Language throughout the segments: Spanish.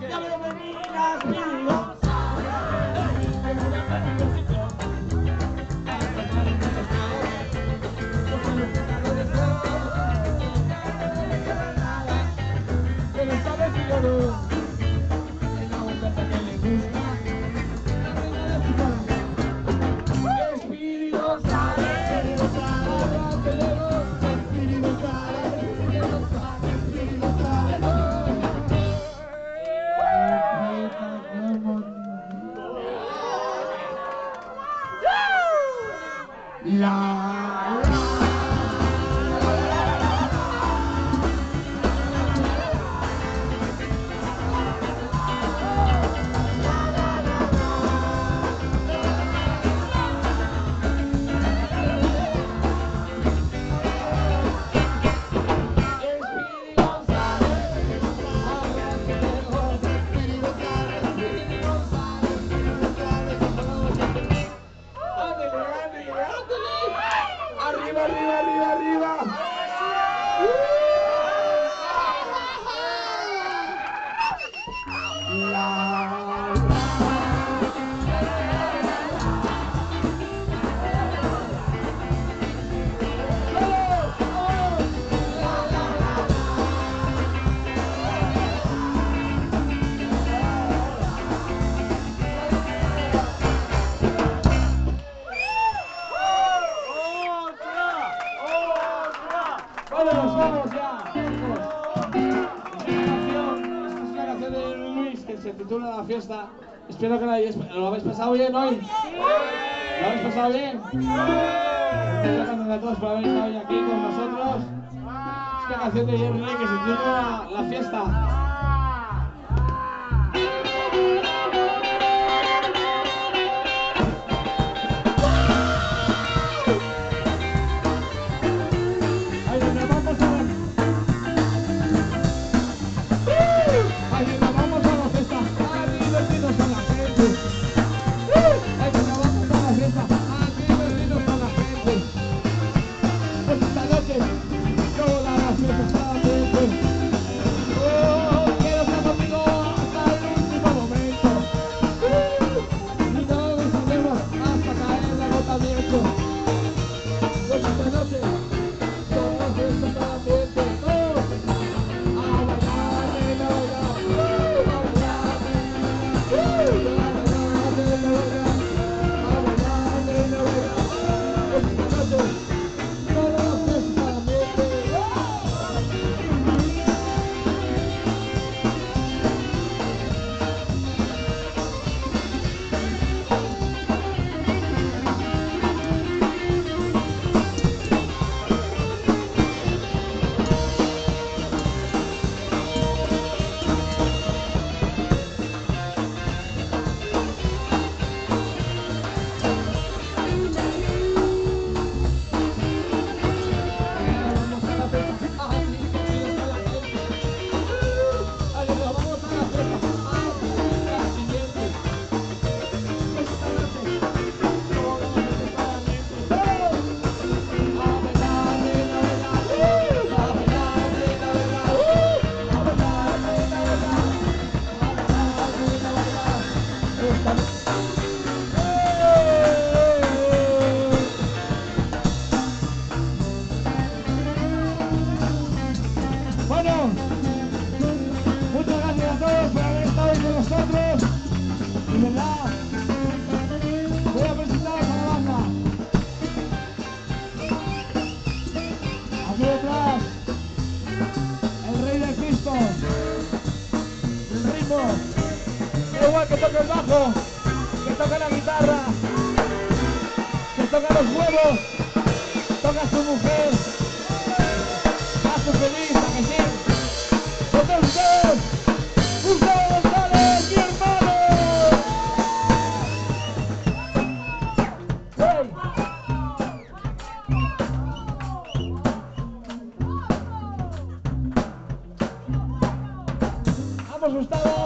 Ya no me miras, mi là, là. La fiesta. Espero que la hayáis, lo habéis pasado bien hoy. ¿Lo habéis pasado bien? Muchas gracias a todos por haber estado hoy aquí con nosotros. Es una canción de Jerry que se titula La fiesta. Ay, nos toque los huevos, toca a su mujer. Paso feliz, ¿a que sí? ¡Con todos ustedes! ¡Gustavo González, mi hermano! ¡Hey! ¡Vamos, Gustavo!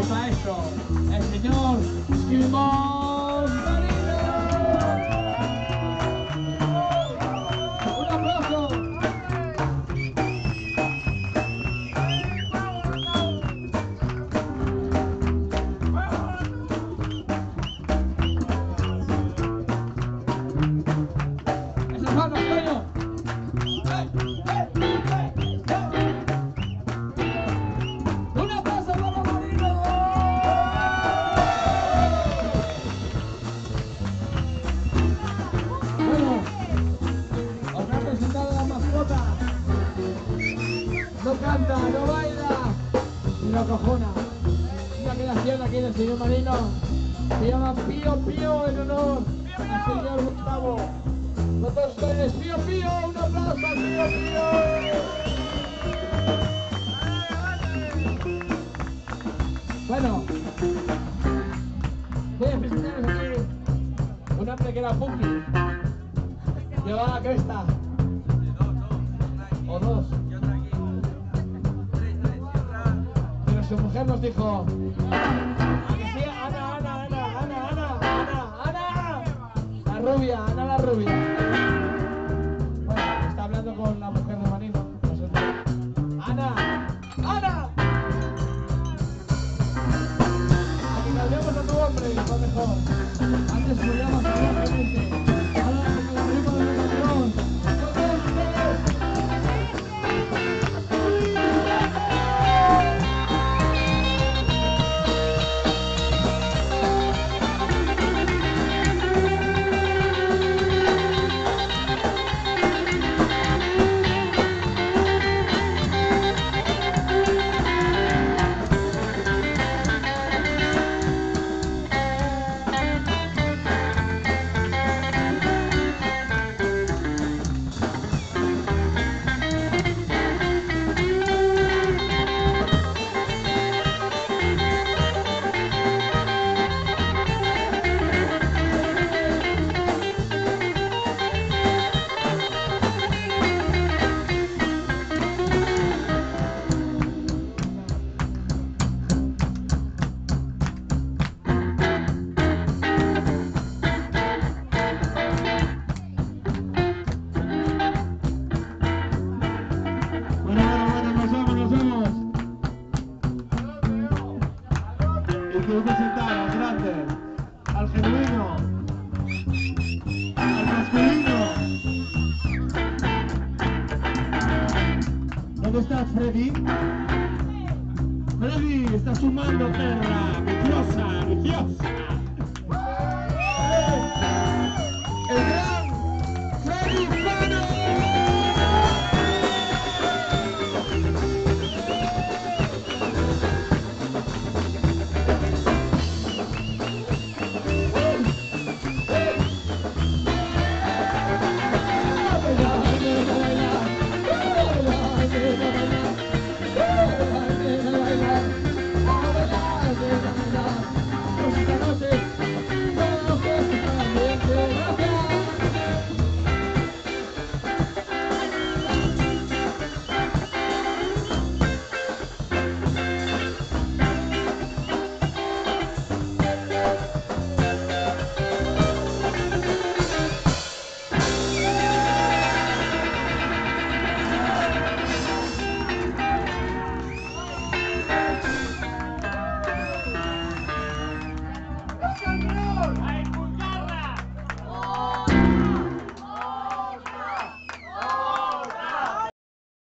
el maestro, el señor Simón Una creación aquí del señor Marino. Se llama Pío Pío en honor al señor Gustavo. Todos ustedes, Pío Pío, un aplauso Pío Pío. Bueno, voy a presentaros aquí un hombre que era punky. Llevaba la cresta. O dos. Su mujer nos dijo. ¿A que sí? Ana, Ana, Ana, Ana, Ana, Ana, Ana. La rubia, Ana la rubia. ¿Dónde estás, Freddy? Freddy, está sumando perra, viciosa, viciosa. El gran Freddy.